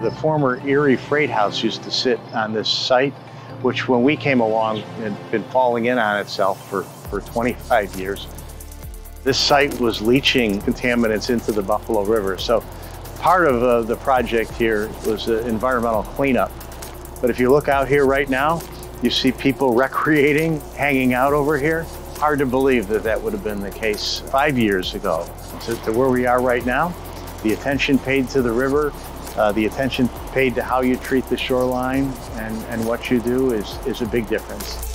The former Erie Freight House used to sit on this site, which when we came along had been falling in on itself for, for 25 years. This site was leaching contaminants into the Buffalo River. So part of uh, the project here was the environmental cleanup. But if you look out here right now, you see people recreating, hanging out over here. Hard to believe that that would have been the case five years ago. To, to where we are right now, the attention paid to the river, uh, the attention paid to how you treat the shoreline and, and what you do is, is a big difference.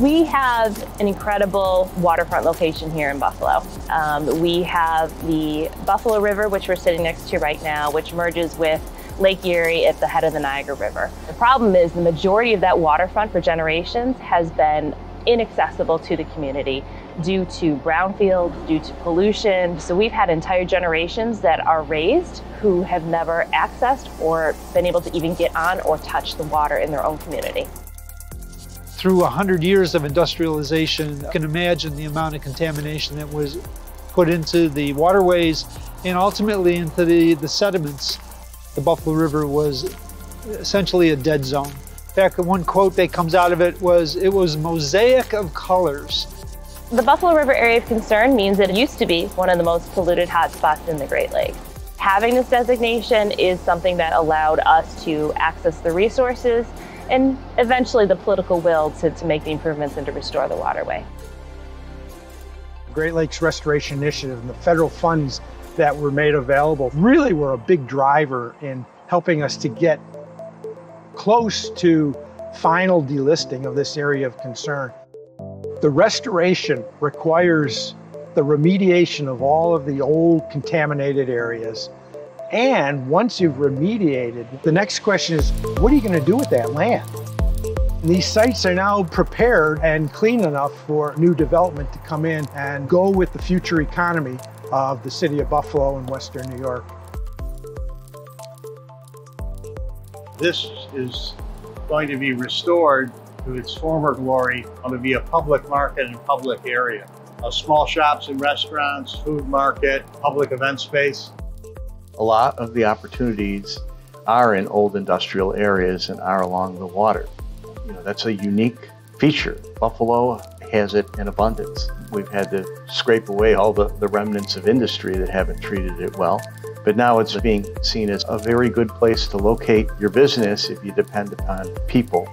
We have an incredible waterfront location here in Buffalo. Um, we have the Buffalo River, which we're sitting next to right now, which merges with Lake Erie at the head of the Niagara River. The problem is the majority of that waterfront for generations has been inaccessible to the community due to brownfields, due to pollution. So we've had entire generations that are raised who have never accessed or been able to even get on or touch the water in their own community. Through 100 years of industrialization, you can imagine the amount of contamination that was put into the waterways and ultimately into the, the sediments. The Buffalo River was essentially a dead zone. In fact, one quote that comes out of it was, it was mosaic of colors. The Buffalo River Area of Concern means it used to be one of the most polluted hotspots in the Great Lakes. Having this designation is something that allowed us to access the resources and eventually the political will to, to make the improvements and to restore the waterway. Great Lakes Restoration Initiative and the federal funds that were made available really were a big driver in helping us to get close to final delisting of this area of concern. The restoration requires the remediation of all of the old contaminated areas and once you've remediated, the next question is, what are you going to do with that land? These sites are now prepared and clean enough for new development to come in and go with the future economy of the city of Buffalo and Western New York. This is going to be restored to its former glory, going to be a public market and public area. Small shops and restaurants, food market, public event space a lot of the opportunities are in old industrial areas and are along the water. You know, that's a unique feature. Buffalo has it in abundance. We've had to scrape away all the, the remnants of industry that haven't treated it well. But now it's being seen as a very good place to locate your business if you depend upon people.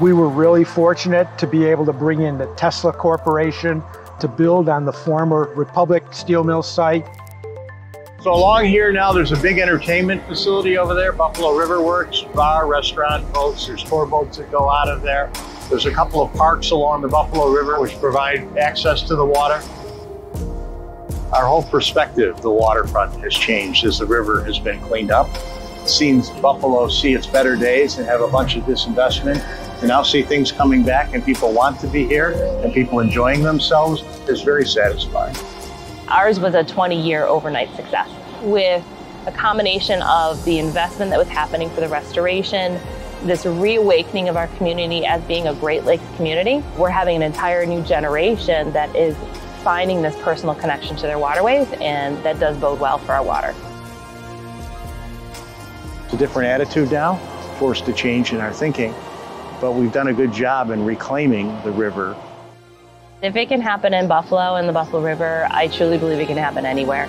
We were really fortunate to be able to bring in the Tesla Corporation to build on the former Republic Steel Mill site so along here now, there's a big entertainment facility over there, Buffalo River Works, bar, restaurant, boats. There's tour boats that go out of there. There's a couple of parks along the Buffalo River which provide access to the water. Our whole perspective, the waterfront has changed as the river has been cleaned up. Seen Buffalo see its better days and have a bunch of disinvestment. And now see things coming back and people want to be here and people enjoying themselves is very satisfying. Ours was a 20 year overnight success with a combination of the investment that was happening for the restoration, this reawakening of our community as being a Great Lakes community. We're having an entire new generation that is finding this personal connection to their waterways, and that does bode well for our water. It's a different attitude now, forced to change in our thinking, but we've done a good job in reclaiming the river if it can happen in Buffalo and the Buffalo River, I truly believe it can happen anywhere.